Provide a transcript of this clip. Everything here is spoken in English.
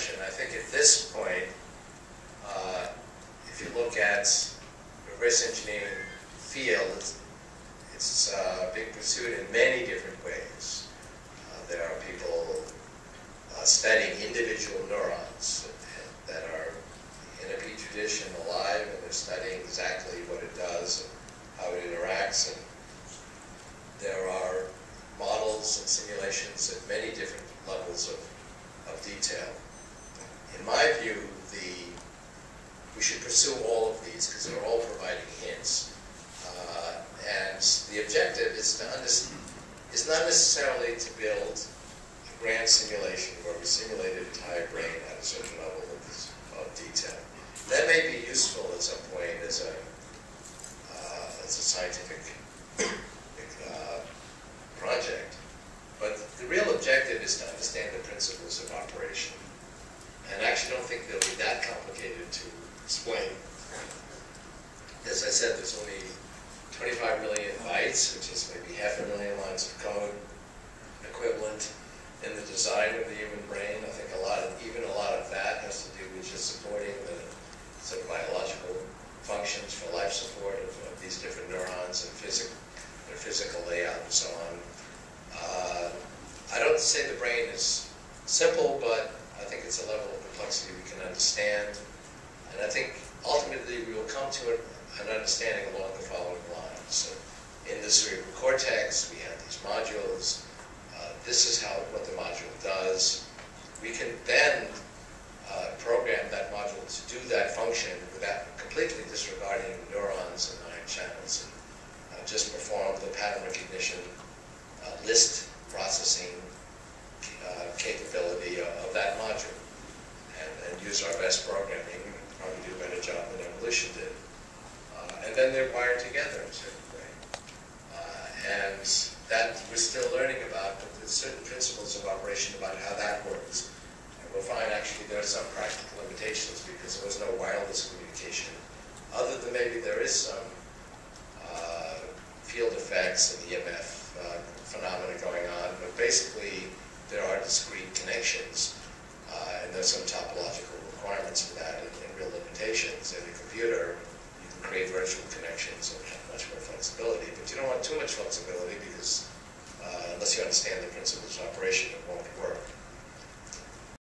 question. I think at this point, uh, if you look at the reverse engineering field, it's, it's uh, being pursued in many different ways. Uh, there are people uh, studying individual neurons that are in a petri dish and alive, and they're studying exactly what it does and how it interacts. And there are models and simulations at many different levels of, of detail. In my view, the we should pursue all of these because they're all providing hints. Uh, and the objective is to understand, is not necessarily to build a grand simulation where we simulate an entire brain at a certain level of, of detail. That may be useful at some point as a uh, as a scientific uh, project, but the real objective is to understand the principles of operation. And I actually don't think they'll be that complicated to explain. As I said, there's only 25 million bytes, which is maybe half a million lines of code equivalent in the design of the human brain. I think a lot of, even a lot of that has to do with just supporting the sort of biological functions for life support of, of these different neurons and their physical layout and so on. Uh, I don't say the brain is simple, but I think it's a level of complexity we can understand. And I think ultimately we will come to an understanding along the following lines. So in the cerebral cortex, we have these modules. Uh, this is how what the module does. We can then uh, program that module to do that function without completely disregarding neurons and ion channels and uh, just perform the pattern recognition uh, list processing uh, capability of that module and, and, use our best programming, probably do a better job than evolution did. Then they're wired together in a certain way. Uh, and that we're still learning about, but there's certain principles of operation about how that works. And we'll find actually there are some practical limitations because there was no wireless communication, other than maybe there is some uh, field effects and EMF uh, phenomena going on, but basically there are discrete connections, uh, and there's some topological requirements for that and, and, real limitations. In a computer, create virtual connections and have much more flexibility, but you don't want too much flexibility because uh, unless you understand the principles of operation, it won't work.